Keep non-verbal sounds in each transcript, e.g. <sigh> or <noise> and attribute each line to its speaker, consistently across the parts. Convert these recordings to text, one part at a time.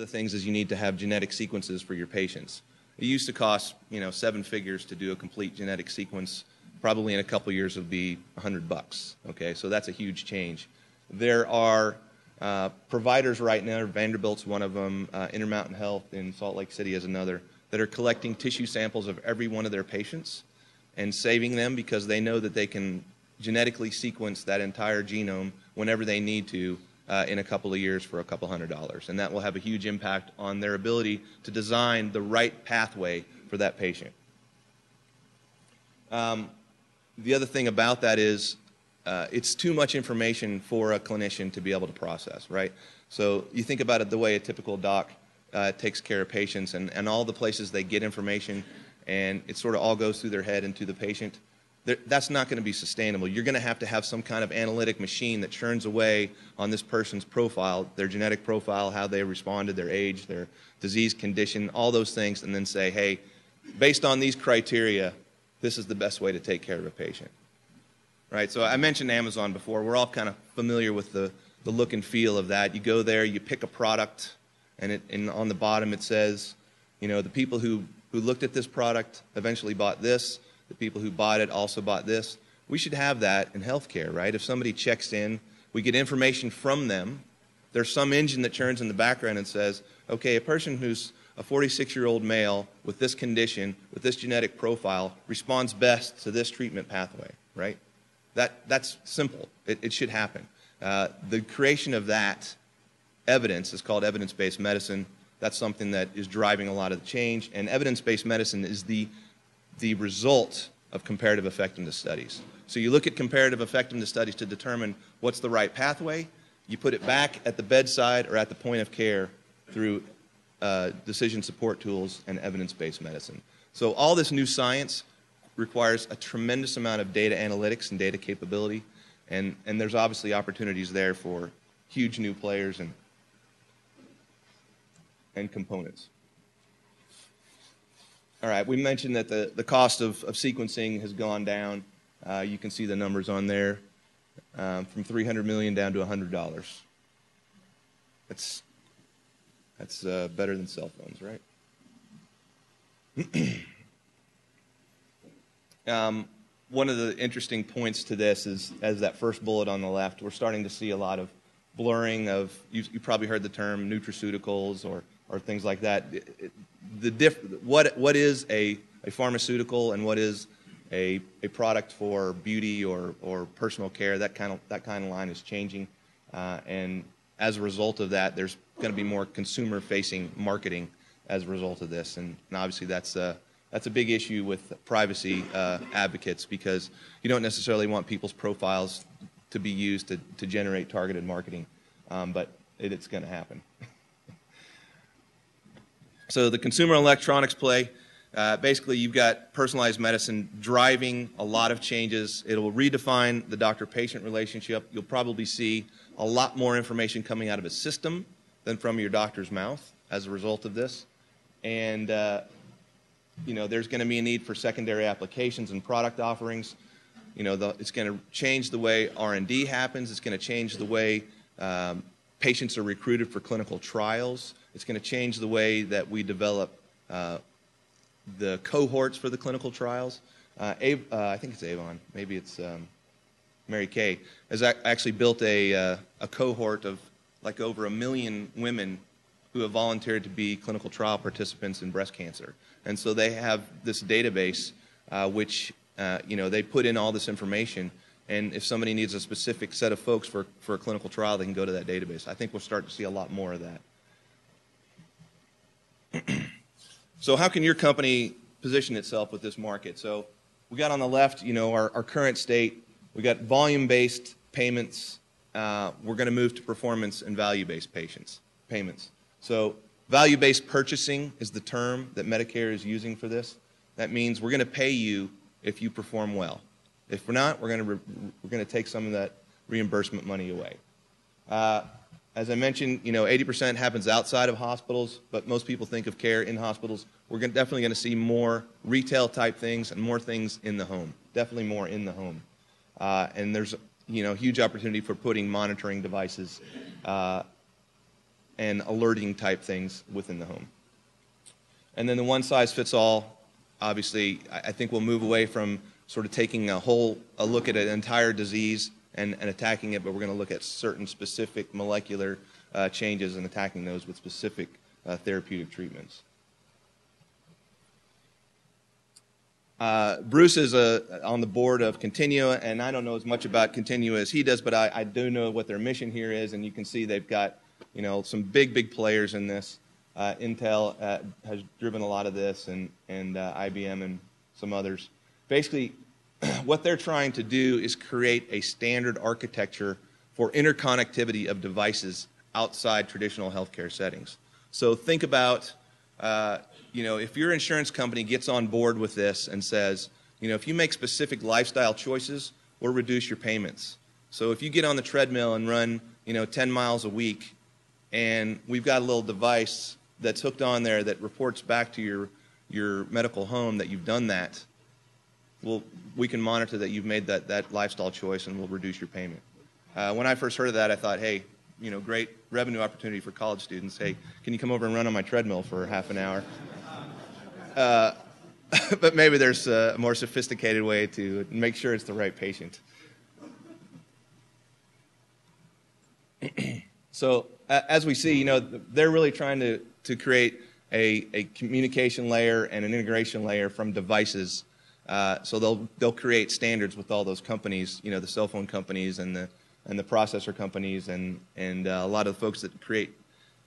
Speaker 1: the things is you need to have genetic sequences for your patients. It used to cost, you know, seven figures to do a complete genetic sequence. Probably in a couple years it'll be 100 bucks. Okay, so that's a huge change. There are uh, providers right now, Vanderbilt's one of them, uh, Intermountain Health in Salt Lake City is another, that are collecting tissue samples of every one of their patients and saving them because they know that they can genetically sequence that entire genome whenever they need to uh, in a couple of years for a couple hundred dollars. And that will have a huge impact on their ability to design the right pathway for that patient. Um, the other thing about that is uh, it's too much information for a clinician to be able to process, right? So you think about it the way a typical doc uh, takes care of patients and, and all the places they get information and it sort of all goes through their head and to the patient that's not going to be sustainable. You're going to have to have some kind of analytic machine that churns away on this person's profile, their genetic profile, how they responded, their age, their disease condition, all those things, and then say, hey, based on these criteria, this is the best way to take care of a patient. Right? So I mentioned Amazon before. We're all kind of familiar with the, the look and feel of that. You go there, you pick a product, and, it, and on the bottom it says, you know, the people who, who looked at this product eventually bought this the people who bought it also bought this. We should have that in healthcare, right? If somebody checks in, we get information from them. There's some engine that turns in the background and says, okay, a person who's a 46 year old male with this condition, with this genetic profile, responds best to this treatment pathway, right? That, that's simple. It, it should happen. Uh, the creation of that evidence is called evidence based medicine. That's something that is driving a lot of the change. And evidence based medicine is the the result of comparative effectiveness studies. So you look at comparative effectiveness studies to determine what's the right pathway. You put it back at the bedside or at the point of care through uh, decision support tools and evidence-based medicine. So all this new science requires a tremendous amount of data analytics and data capability, and, and there's obviously opportunities there for huge new players and, and components. All right, we mentioned that the, the cost of, of sequencing has gone down. Uh, you can see the numbers on there um, from 300 million down to $100. That's, that's uh, better than cell phones, right? <clears throat> um, one of the interesting points to this is, as that first bullet on the left, we're starting to see a lot of blurring of, you, you probably heard the term nutraceuticals or, or things like that. It, it, the diff, what, what is a, a pharmaceutical and what is a, a product for beauty or, or personal care, that kind, of, that kind of line is changing. Uh, and as a result of that, there's going to be more consumer facing marketing as a result of this. And, and obviously, that's a, that's a big issue with privacy uh, advocates because you don't necessarily want people's profiles to be used to, to generate targeted marketing, um, but it, it's going to happen. <laughs> So the consumer electronics play, uh, basically you've got personalized medicine driving a lot of changes. It will redefine the doctor-patient relationship. You'll probably see a lot more information coming out of a system than from your doctor's mouth as a result of this. And uh, you know, there's going to be a need for secondary applications and product offerings. You know, the, it's going to change the way R&D happens. It's going to change the way um, patients are recruited for clinical trials. It's going to change the way that we develop uh, the cohorts for the clinical trials. Uh, Ave, uh, I think it's Avon, maybe it's um, Mary Kay, has actually built a, uh, a cohort of like over a million women who have volunteered to be clinical trial participants in breast cancer. And so they have this database uh, which, uh, you know, they put in all this information and if somebody needs a specific set of folks for, for a clinical trial, they can go to that database. I think we'll start to see a lot more of that. <clears throat> so how can your company position itself with this market? So we got on the left, you know, our, our current state. We got volume-based payments. Uh, we're going to move to performance and value-based patients payments. So value-based purchasing is the term that Medicare is using for this. That means we're going to pay you if you perform well. If we're not, we're going to we're going to take some of that reimbursement money away. Uh, as I mentioned, you know, 80% happens outside of hospitals, but most people think of care in hospitals. We're gonna, definitely going to see more retail type things and more things in the home. Definitely more in the home. Uh, and there's, you know, huge opportunity for putting monitoring devices uh, and alerting type things within the home. And then the one size fits all, obviously, I I think we'll move away from sort of taking a whole a look at an entire disease and, and attacking it, but we're going to look at certain specific molecular uh, changes and attacking those with specific uh, therapeutic treatments. Uh, Bruce is uh, on the board of Continua, and I don't know as much about Continua as he does, but I, I, do know what their mission here is, and you can see they've got, you know, some big, big players in this. Uh, Intel uh, has driven a lot of this, and, and IBM and some others. Basically, <clears throat> what they're trying to do is create a standard architecture for interconnectivity of devices outside traditional healthcare settings. So think about uh, you know, if your insurance company gets on board with this and says, you know, if you make specific lifestyle choices, we'll reduce your payments. So if you get on the treadmill and run, you know, 10 miles a week, and we've got a little device that's hooked on there that reports back to your your medical home that you've done that, well, we can monitor that you've made that, that lifestyle choice and we'll reduce your payment. Uh, when I first heard of that, I thought, hey, you know, great revenue opportunity for college students. Hey, can you come over and run on my treadmill for half an hour? Uh, <laughs> but maybe there's a more sophisticated way to make sure it's the right patient. <clears throat> so as we see, you know, they're really trying to, to create a, a communication layer and an integration layer from devices. Uh, so they'll, they'll create standards with all those companies, you know, the cell phone companies and the, and the processor companies and, and uh, a lot of the folks that create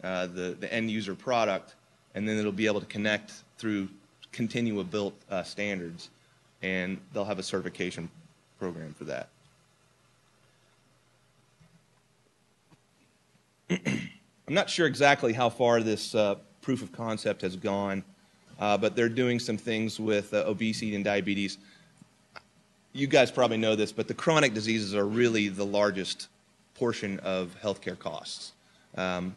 Speaker 1: uh, the, the end user product. And then it'll be able to connect through Continua built uh, standards, and they'll have a certification program for that. <clears throat> I'm not sure exactly how far this uh, proof of concept has gone, uh, but they're doing some things with uh, obesity and diabetes. You guys probably know this, but the chronic diseases are really the largest portion of healthcare costs. Um,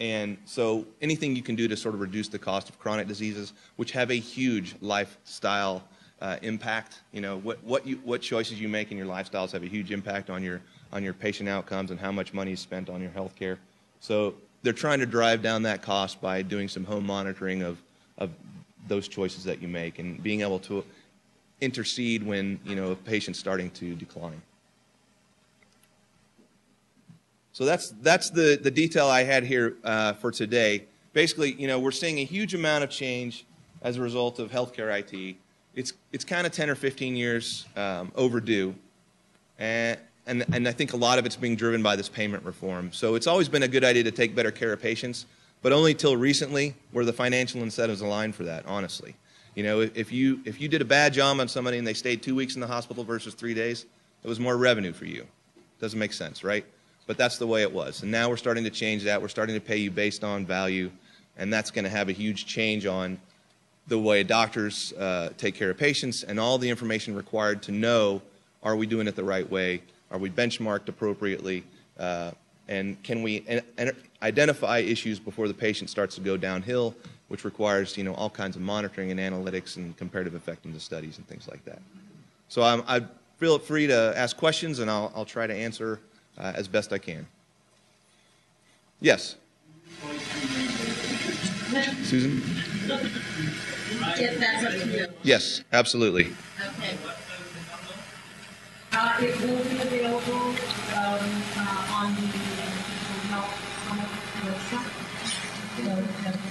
Speaker 1: and so anything you can do to sort of reduce the cost of chronic diseases, which have a huge lifestyle uh, impact, you know, what, what, you, what choices you make in your lifestyles have a huge impact on your, on your patient outcomes and how much money is spent on your healthcare. So they're trying to drive down that cost by doing some home monitoring of, of those choices that you make and being able to intercede when, you know, a patient's starting to decline. So that's, that's the, the detail I had here uh, for today. Basically, you know, we're seeing a huge amount of change as a result of healthcare IT. It's, it's kind of 10 or 15 years um, overdue. And, and, and I think a lot of it's being driven by this payment reform. So it's always been a good idea to take better care of patients, but only till recently were the financial incentives aligned for that, honestly. You know, if you, if you did a bad job on somebody and they stayed two weeks in the hospital versus three days, it was more revenue for you. Doesn't make sense, right? but that's the way it was. And now we're starting to change that. We're starting to pay you based on value, and that's going to have a huge change on the way doctors uh, take care of patients and all the information required to know are we doing it the right way? Are we benchmarked appropriately? Uh, and can we identify issues before the patient starts to go downhill, which requires you know all kinds of monitoring and analytics and comparative effectiveness studies and things like that. So I'm, I feel free to ask questions, and I'll, I'll try to answer uh, as best I can. Yes. Susan?
Speaker 2: If that's up to you.
Speaker 1: Yes, absolutely.
Speaker 2: Okay. Uh, it will be available, um, uh, on the, uh, health, website. You know, the website, if you know, and we'll provide the PDF.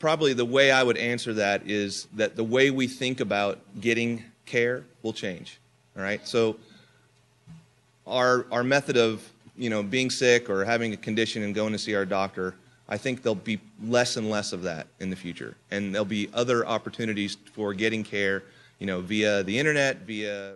Speaker 1: probably the way I would answer that is that the way we think about getting care will change. All right. So our, our method of you know, being sick or having a condition and going to see our doctor, I think there'll be less and less of that in the future. And there'll be other opportunities for getting care, you know, via the internet, via